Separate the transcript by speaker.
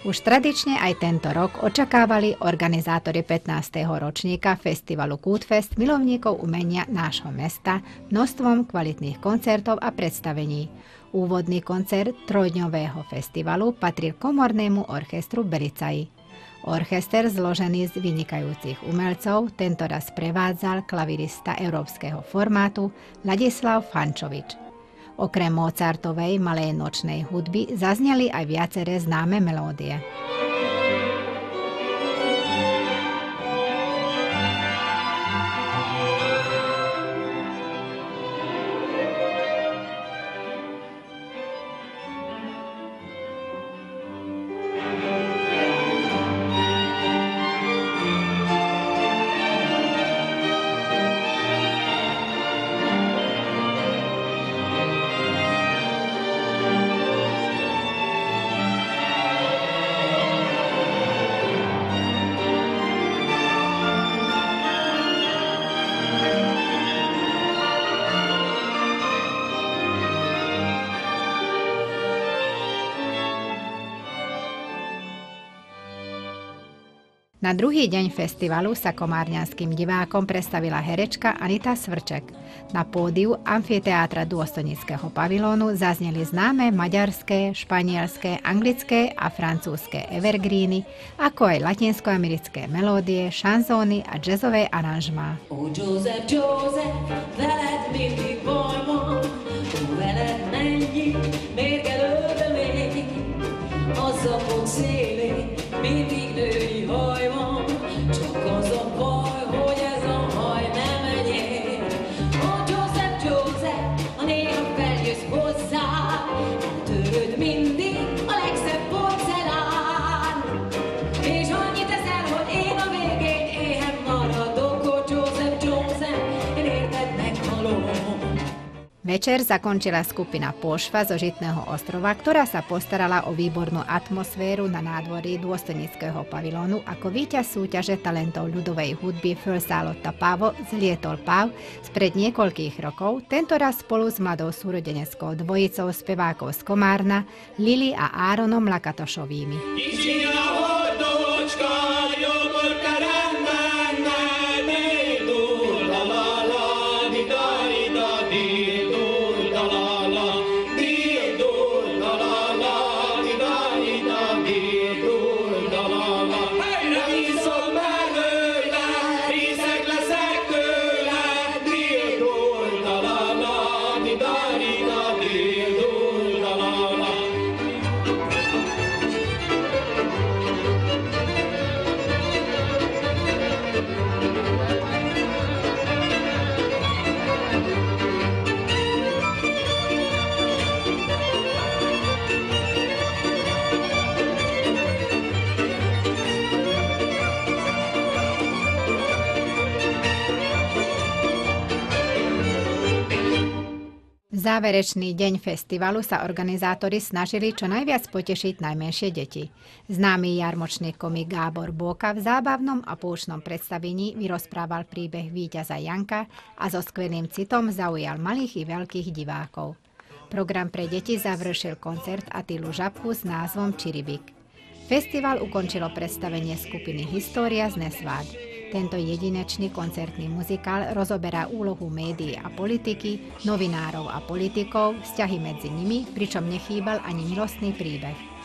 Speaker 1: Už tradične aj tento rok očakávali organizátori 15. ročníka festivalu Kútfest milovníkov umenia nášho mesta množstvom kvalitných koncertov a predstavení. Úvodný koncert trojdňového festivalu patril komornému orchestru Belicaji. Orchester zložený z vynikajúcich umelcov tentoraz prevádzal klavirista európskeho formátu Ladislav Fančovič. Okrem Mozartovej malej nočnej hudby zazneli aj viaceré známe melódie. Na druhý deň festivalu sa komárňanským divákom predstavila herečka Anita Svrček. Na pódiu amfiteátra dôstojnického pavilónu zazneli známe maďarské, španielské, anglické a francúzske evergreeny, ako aj latinskoamerické melódie, šanzóny a jazzové aranžmá. Oh, Joseph, Joseph, Večer zakončila skupina Pošva zo Žitného ostrova, ktorá sa postarala o výbornú atmosféru na nádvorí dôstojnického pavilónu ako víťaz súťaže talentov ľudovej hudby Fölszállott Pávo zlietol Páv spred niekoľkých rokov, tentoraz spolu s mladou súrodeneckou dvojicou spevákov z Komárna, Lili a Áronom Lakatošovými. Záverečný deň festivalu sa organizátori snažili čo najviac potešiť najmenšie deti. Známy jarmočný komik Gábor Bóka v zábavnom a púšnom predstavení vyrozprával príbeh víťaza Janka a so skvelým citom zaujal malých i veľkých divákov. Program pre deti završil koncert Atilu Žabku s názvom Čiribik. Festival ukončilo predstavenie skupiny História z Nesvád. Tento jedinečný koncertný muzikál rozoberá úlohu médií a politiky, novinárov a politikov, vzťahy medzi nimi, pričom nechýbal ani milostný príbeh.